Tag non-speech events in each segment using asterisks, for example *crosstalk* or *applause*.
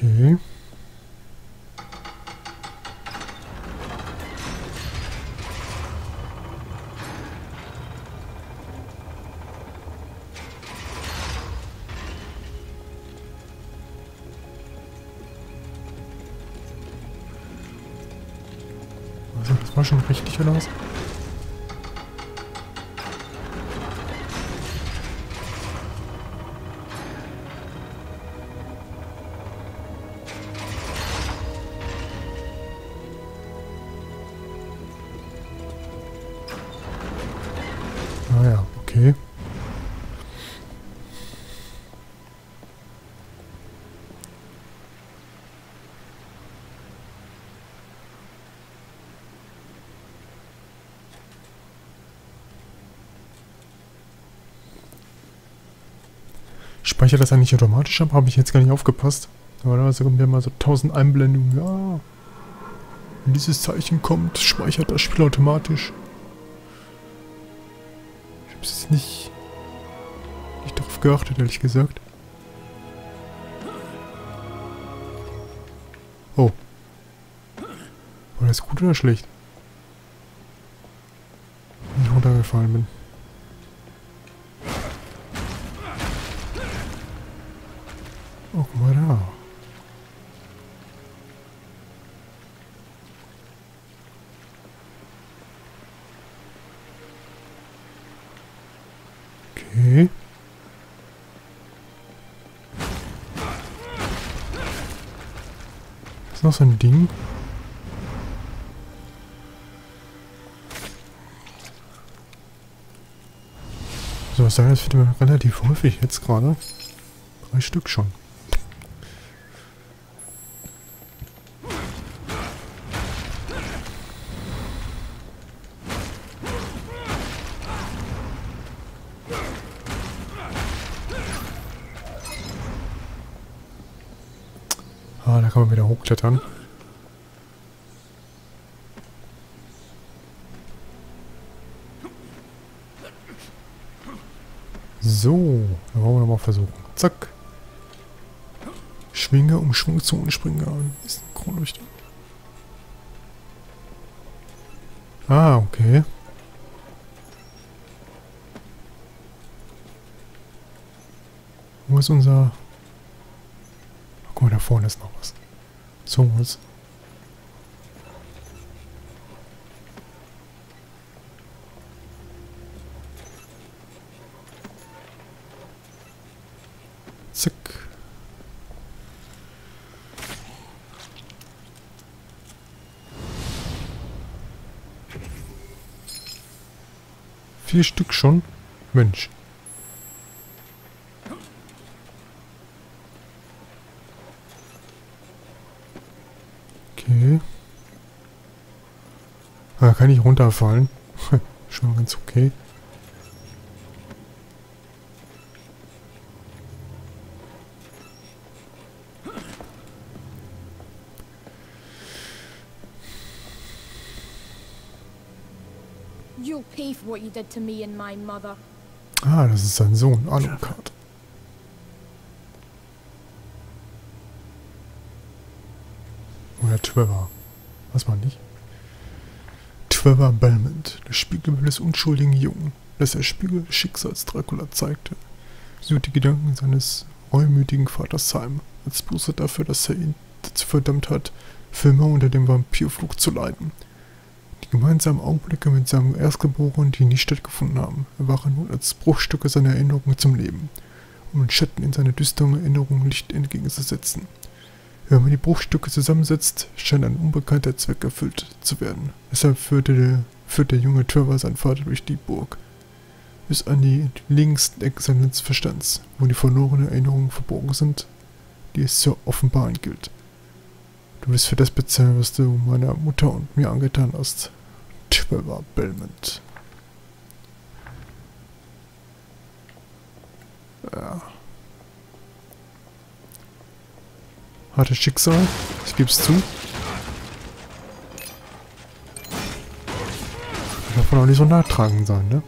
Okay. Also, das war schon richtig, oder was? Speichert das eigentlich automatisch ab? Habe ich jetzt gar nicht aufgepasst. Normalerweise kommt ja mal so 1000 Einblendungen. Ja. Wenn dieses Zeichen kommt, speichert das Spiel automatisch. Ich habe es nicht, nicht darauf geachtet, ehrlich gesagt. Oh. War das gut oder schlecht? Wenn ich runtergefallen bin. Ist noch so ein Ding? So, was sagen, das wird mir relativ häufig jetzt gerade. Drei Stück schon. Kann man wieder hochklettern. So, dann wollen wir nochmal versuchen. Zack. Schwinge, um Schwung zu umspringen. Ist ein Kronleuchter. Ah, okay. Wo ist unser... Ach, guck mal, da vorne ist noch was. So was. Zack. Vier Stück schon? Mensch. Okay. Ah, kann ich runterfallen? *laughs* schon mal ganz okay. You'll pay for what you did to me and my mother. Ah, das ist sein Sohn, Alucard. Oder Trevor. Was man nicht? Trevor Belmont, das Spiegelbild des unschuldigen Jungen, das der Spiegel des Schicksals Dracula zeigte, sucht die Gedanken seines reumütigen Vaters Sam, als Buße dafür, dass er ihn dazu verdammt hat, für immer unter dem Vampirflug zu leiden. Die gemeinsamen Augenblicke mit seinem Erstgeborenen, die nie stattgefunden haben, waren nun als Bruchstücke seiner Erinnerungen zum Leben, um den Schatten in seine düsteren Erinnerungen Licht entgegenzusetzen. Wenn man die Bruchstücke zusammensetzt, scheint ein unbekannter Zweck erfüllt zu werden. Deshalb führte der, führt der junge Trevor seinen Vater durch die Burg, bis an die linksten Ecken seines Verstands, wo die verlorenen Erinnerungen verborgen sind, die es zu offenbaren gilt. Du wirst für das bezahlen, was du meiner Mutter und mir angetan hast. Trevor Belmont. Ja. Hartes Schicksal, ich geb's zu. Darf man auch nicht so nachtragend sein, ne?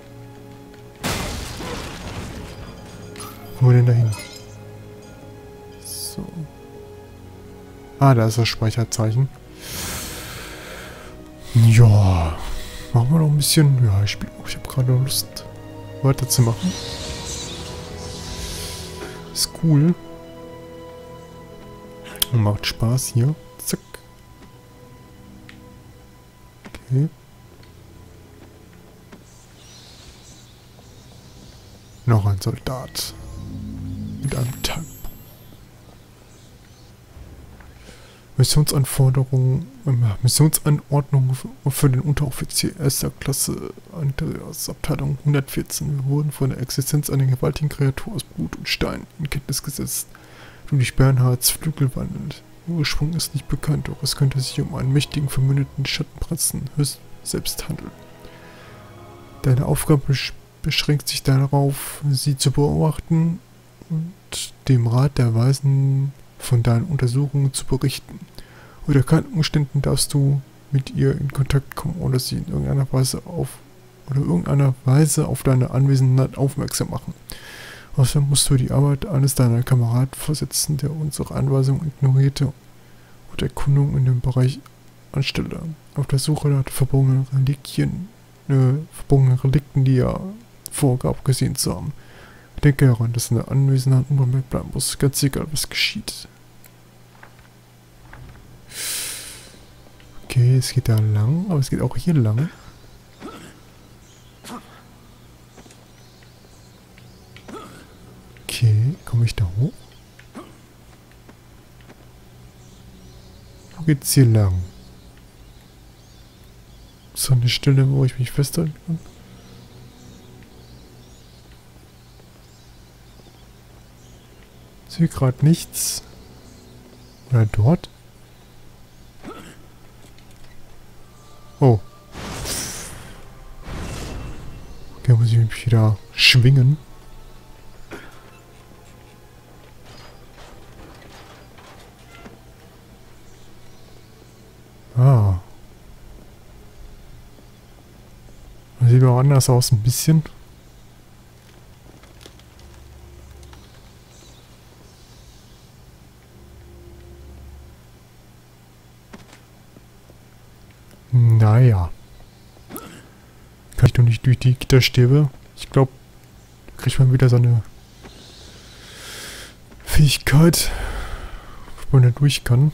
Wo wir denn dahin? So. Ah, da ist das Speicherzeichen. Ja. Machen wir noch ein bisschen. Ja, ich, spiel, ich habe gerade Lust, weiterzumachen. Ist cool. Macht Spaß hier. Zack. Okay. Noch ein Soldat. Mit einem Tagebuch. Missionsanforderungen, äh, Missionsanordnung für den Unteroffizier erster Klasse Andreas Abteilung 114. Wir wurden von der Existenz einer gewaltigen Kreatur aus Blut und Stein in Kenntnis gesetzt, durch Bernhards Flügel wandelt. Ihr Ursprung ist nicht bekannt, doch es könnte sich um einen mächtigen, vermündeten Schattenprinzen höchst selbst handeln. Deine Aufgabe beschränkt sich darauf, sie zu beobachten und dem Rat der Weisen von deinen Untersuchungen zu berichten. Unter keinen Umständen darfst du mit ihr in Kontakt kommen oder sie in irgendeiner Weise auf oder irgendeiner Weise auf deine Anwesenheit aufmerksam machen. Außerdem musst du die Arbeit eines deiner Kameraden versetzen, der unsere Anweisungen ignorierte und Erkundungen in dem Bereich anstelle. Auf der Suche nach verborgenen Reliquien, äh, verborgenen Relikten, die er vorgab, gesehen zu haben. Denke daran, dass in der Anwesenheit unbemerkt bleiben muss, ganz egal was geschieht. Okay, es geht da lang, aber es geht auch hier lang. Okay, komme ich da hoch? Wo geht's hier lang? So eine Stelle, wo ich mich festhalten kann? sehe gerade nichts. Oder dort? Oh. Okay, muss ich mich wieder schwingen. Auch anders aus, ein bisschen. Naja. Kann ich doch nicht durch die Gitterstäbe. Ich glaube, da kriegt man wieder so eine Fähigkeit, wo man da durch kann.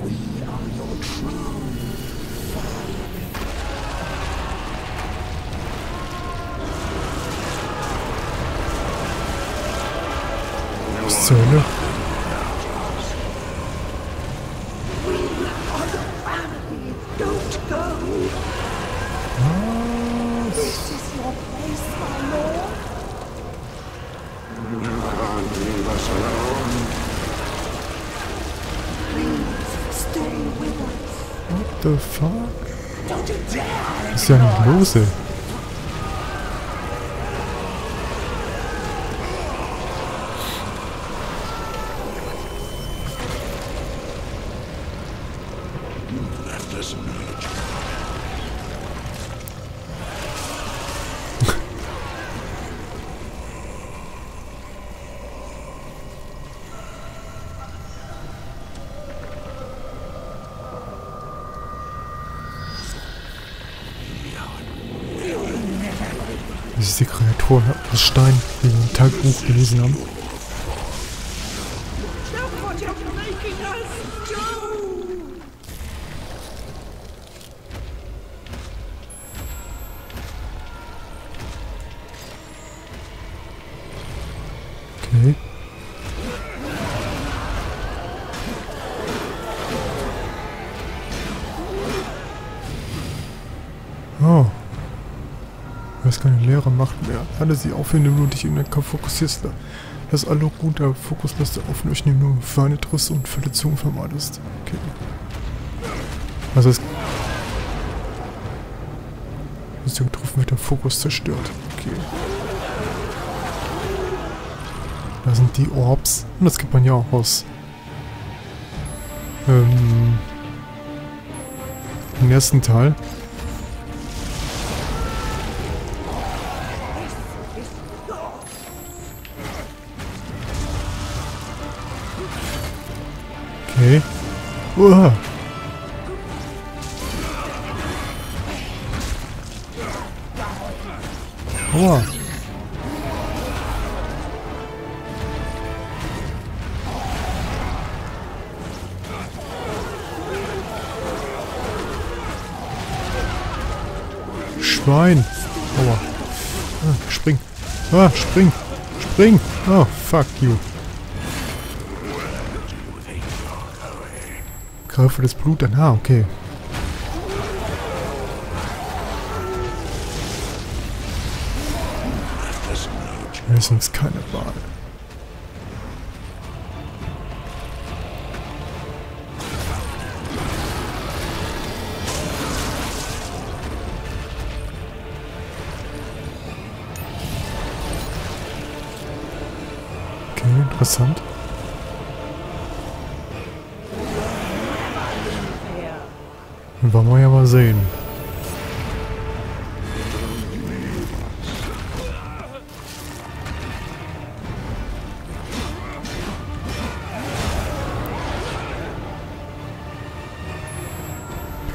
We are your true Was zur Hölle? The fuck? Was ist ja nicht los, Kreatur aus Stein, im Tagebuch gelesen haben. Leere Macht mehr. Alle sie auf, indem du dich in den Kampf fokussierst. Lass alle gut, der Fokus lässt du auf, indem du nur Feinde triffst und Verletzungen vermeidest. Okay. Also es... Ist getroffen, wird der Fokus zerstört. Okay. Da sind die Orbs. Und das gibt man ja auch aus. Ähm... Im ersten Teil. Uah. Aua. Schwein. Aua. Ah, spring. Ah, spring. Spring. Oh, fuck you. Greife das Blut an. Ah, okay. Wir uns keine Wahl. Okay, interessant. Wollen wir ja mal sehen.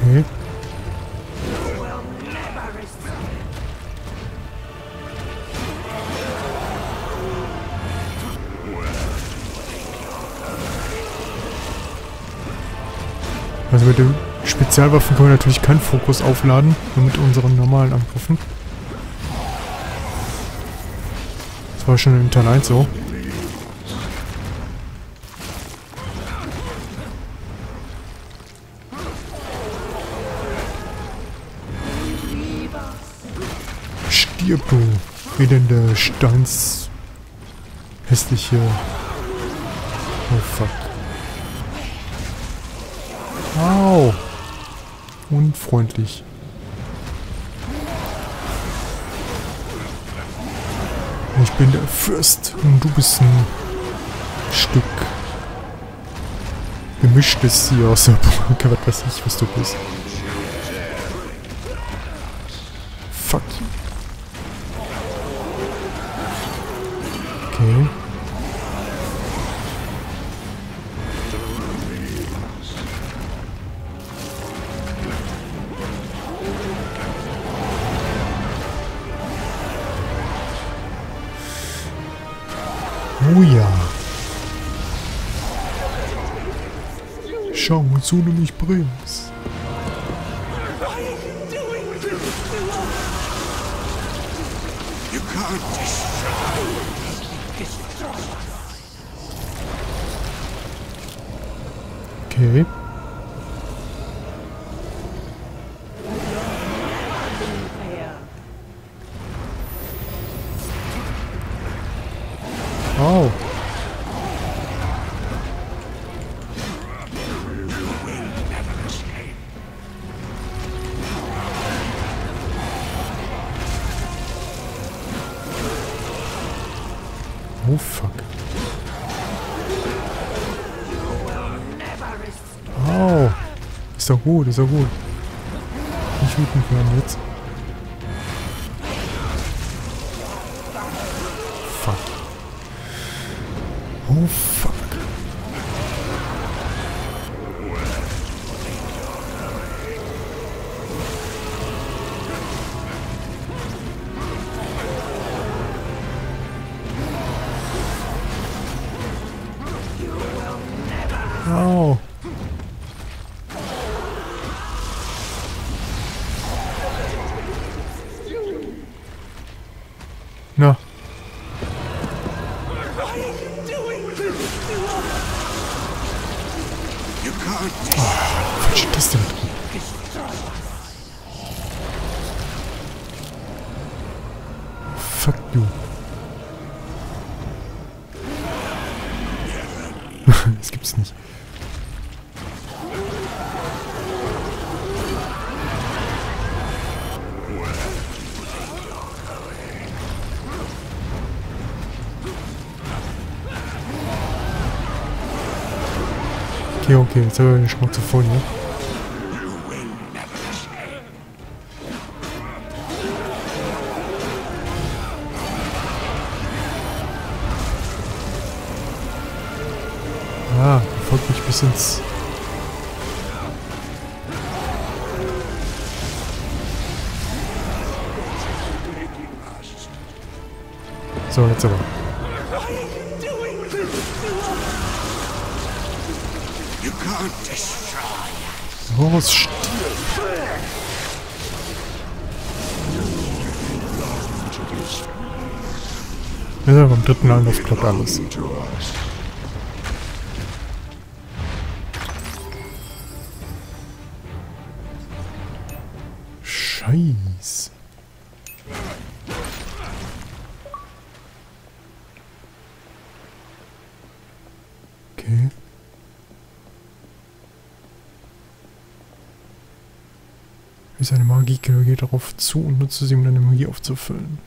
Okay. Also mit den Spezialwaffen können wir natürlich keinen Fokus aufladen, nur mit unseren normalen Angriffen. Das war schon in Teil 1 so. Stirb du, elende Steins... hässliche... Oh fuck. Au! Unfreundlich. Ich bin der Fürst und du bist ein Stück gemischtes hier aus der Brücke, was weiß ich, was du bist. Fuck. Okay. Wozu du mich bringst. Okay. Ist doch gut, ist doch gut. Nicht wütend werden jetzt. Fuck. Oh fuck. Na. Can't Was steht das denn? Fuck you. Okay, okay, jetzt habe ich den Schnauze voll hier. Ah, folgt mich bis ins... So, jetzt aber. Los, st- Ja, beim dritten Anlauf klappt alles. Wie seine Magie geht darauf zu und nutze sie, um deine Magie aufzufüllen.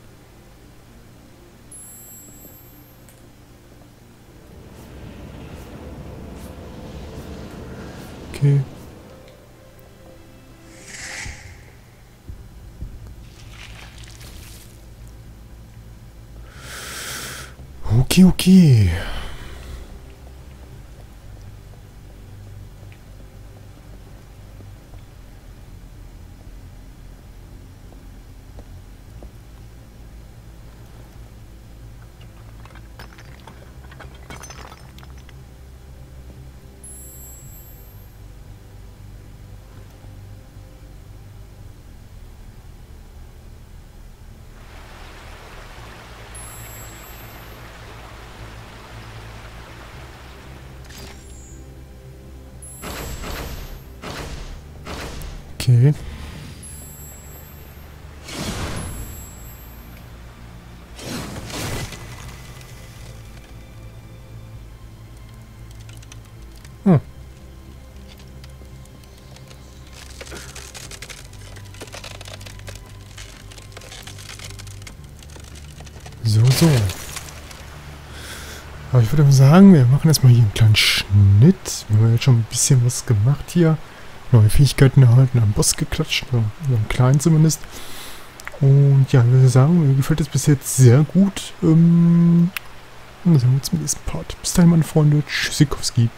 Okay. Okay, okay. Okay. Hm. So, so. Aber ich würde sagen, wir machen erstmal hier einen kleinen Schnitt. Wir haben jetzt schon ein bisschen was gemacht hier neue Fähigkeiten erhalten, am Boss geklatscht, oder am kleinen zumindest. Und ja, ich würde sagen, mir gefällt es bis jetzt sehr gut. Ähm, dann sehen wir uns im nächsten Part. Bis dahin, meine Freunde. Tschüssikowski.